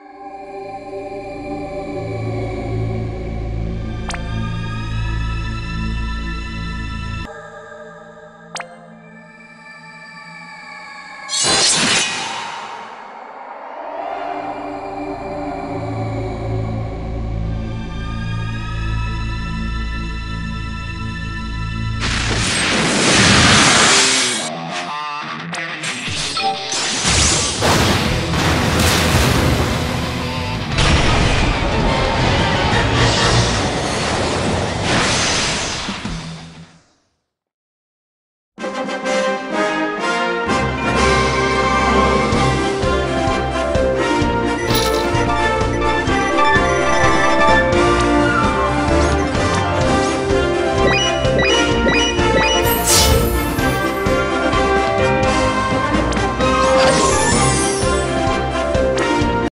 you